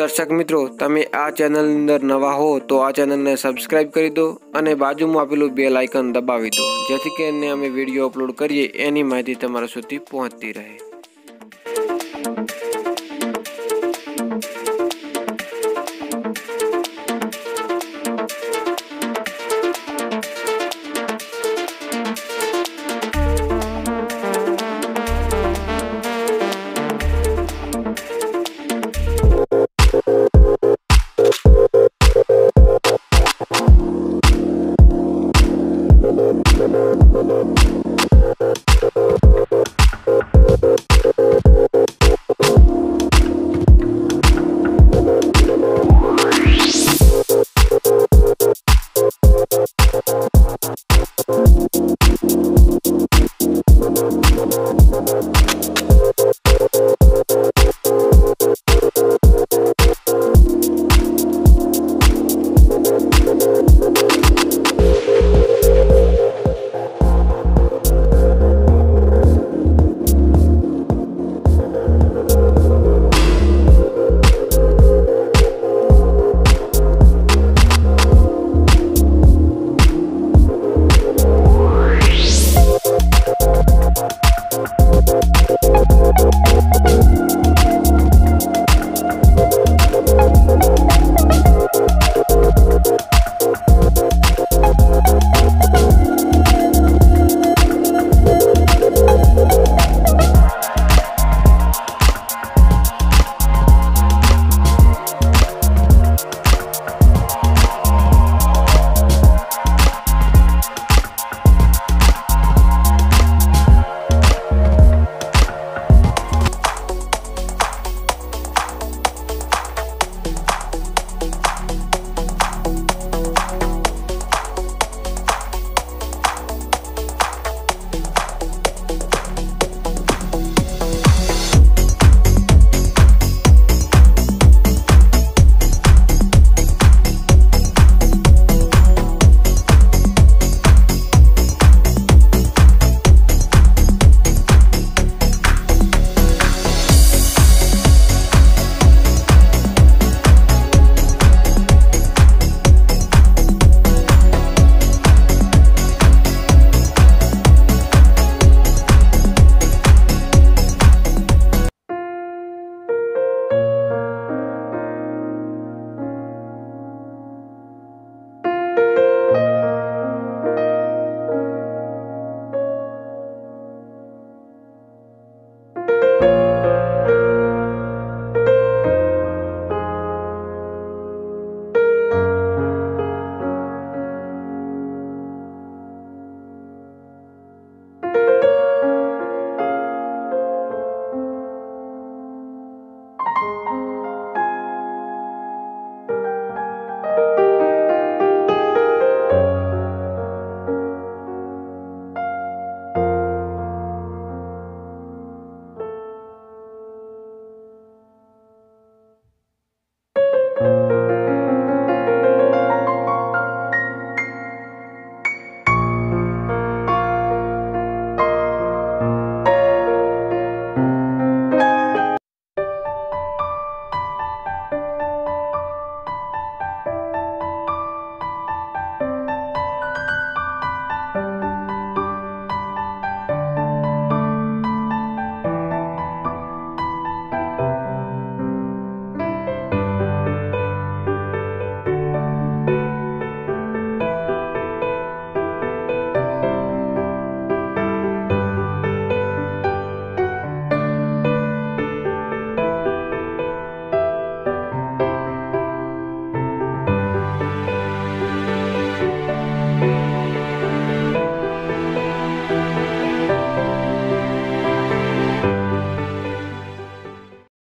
दर्शक मित्रों તમે આ ચેનલ ની અંદર નવા હો તો આ ચેનલ ને સબસ્ક્રાઇબ કરી દો અને बाजूમાં આપેલું બેલ આઇકન દબાવી દો જેથી કરીને અમે વિડિયો અપલોડ કરીએ એની માંથી તમારા સુધી પહોંચતી રહે